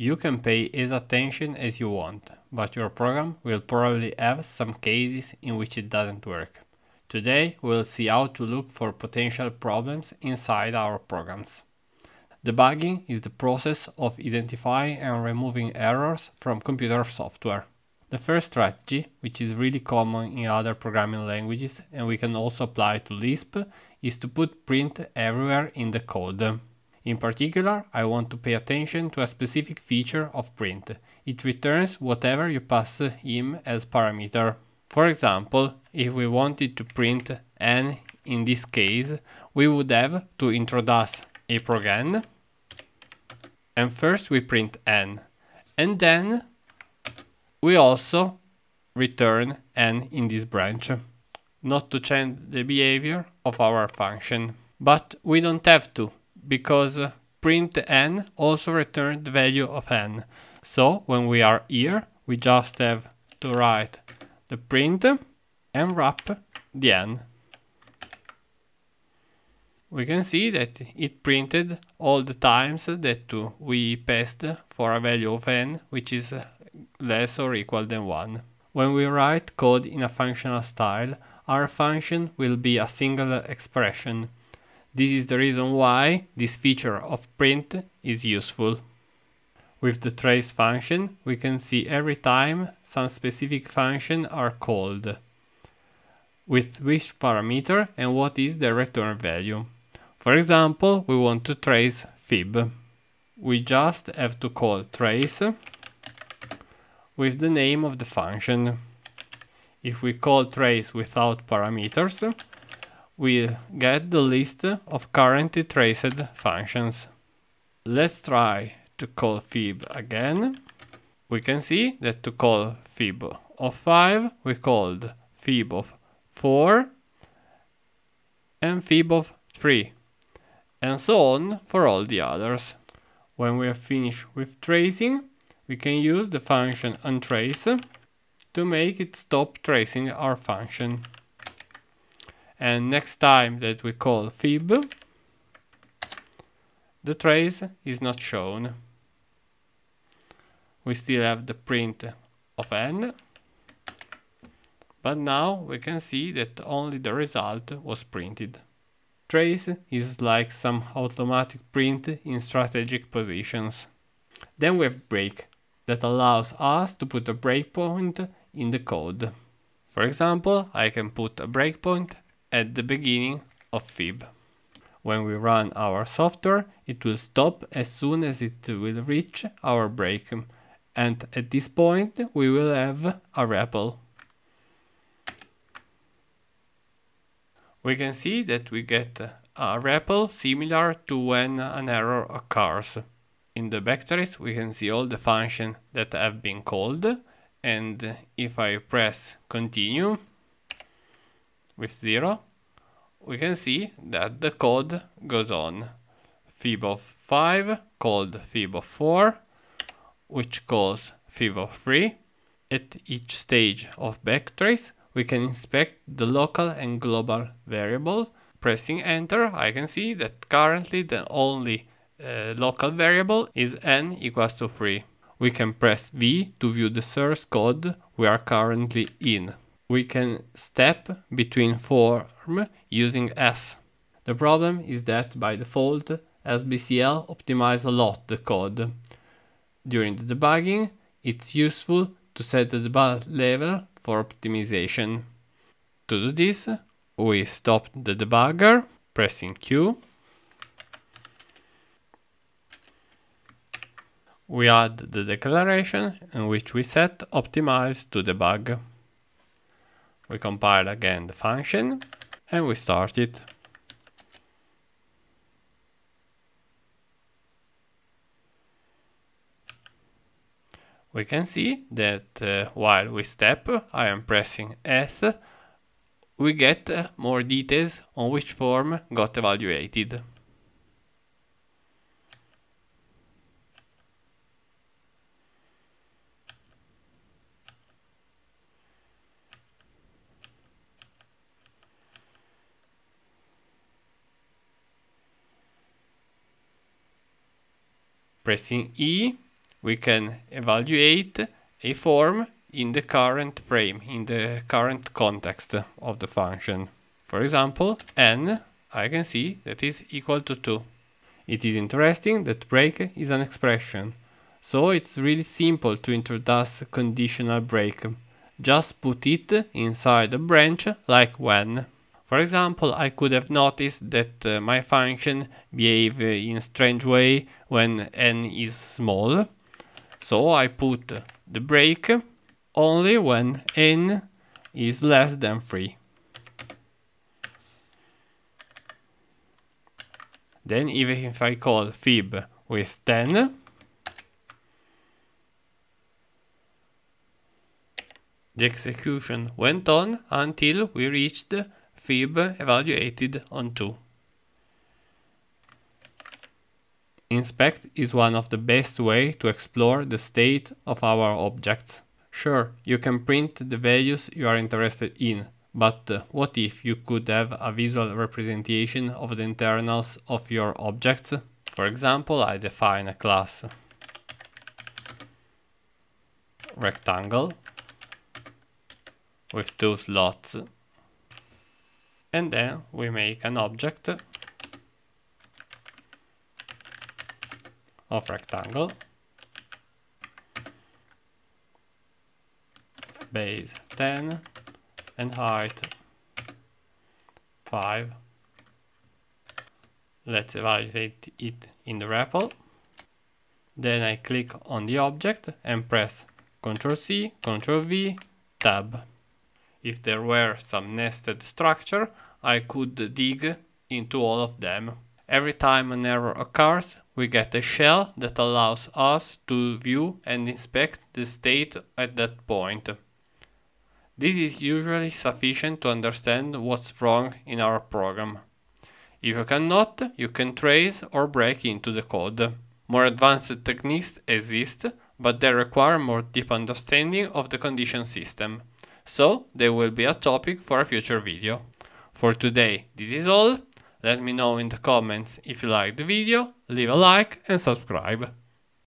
You can pay as attention as you want, but your program will probably have some cases in which it doesn't work. Today we'll see how to look for potential problems inside our programs. Debugging is the process of identifying and removing errors from computer software. The first strategy, which is really common in other programming languages and we can also apply to Lisp, is to put print everywhere in the code. In particular, I want to pay attention to a specific feature of print. It returns whatever you pass him as parameter. For example, if we wanted to print n in this case, we would have to introduce a prog and first we print n and then we also return n in this branch. Not to change the behavior of our function. But we don't have to because print n also returns the value of n. So when we are here, we just have to write the print and wrap the n. We can see that it printed all the times that we passed for a value of n which is less or equal than 1. When we write code in a functional style, our function will be a single expression this is the reason why this feature of print is useful. With the trace function, we can see every time some specific function are called, with which parameter and what is the return value. For example, we want to trace fib. We just have to call trace with the name of the function. If we call trace without parameters, we get the list of currently traced functions. Let's try to call fib again. We can see that to call fib of 5, we called fib of 4 and fib of 3, and so on for all the others. When we are finished with tracing, we can use the function untrace to make it stop tracing our function and next time that we call fib the trace is not shown. We still have the print of n but now we can see that only the result was printed. Trace is like some automatic print in strategic positions. Then we have break that allows us to put a breakpoint in the code. For example I can put a breakpoint at the beginning of fib. When we run our software, it will stop as soon as it will reach our break. And at this point, we will have a REPL. We can see that we get a REPL similar to when an error occurs. In the backtrace, we can see all the functions that have been called. And if I press continue, with 0, we can see that the code goes on. fib of 5 called fib of 4, which calls fib of 3. At each stage of backtrace, we can inspect the local and global variable. Pressing enter, I can see that currently the only uh, local variable is n equals to 3. We can press V to view the source code we are currently in we can step between form using S. The problem is that by default SBCL optimizes a lot the code. During the debugging, it's useful to set the debug level for optimization. To do this, we stop the debugger, pressing Q. We add the declaration in which we set optimize to debug. We compile again the function and we start it. We can see that uh, while we step, I am pressing S, we get uh, more details on which form got evaluated. Pressing E, we can evaluate a form in the current frame, in the current context of the function. For example, n, I can see that is equal to 2. It is interesting that break is an expression, so it's really simple to introduce conditional break. Just put it inside a branch like when. For example, I could have noticed that uh, my function behave in strange way when n is small. So I put the break only when n is less than 3. Then even if I call fib with 10, the execution went on until we reached fib evaluated on 2. Inspect is one of the best way to explore the state of our objects. Sure, you can print the values you are interested in, but uh, what if you could have a visual representation of the internals of your objects? For example, I define a class rectangle with two slots and then we make an object of rectangle base 10 and height 5. Let's evaluate it in the REPL. Then I click on the object and press Ctrl C, Ctrl V, Tab. If there were some nested structure, I could dig into all of them. Every time an error occurs, we get a shell that allows us to view and inspect the state at that point. This is usually sufficient to understand what's wrong in our program. If you cannot, you can trace or break into the code. More advanced techniques exist, but they require more deep understanding of the condition system, so they will be a topic for a future video. For today, this is all. Let me know in the comments if you liked the video, leave a like and subscribe.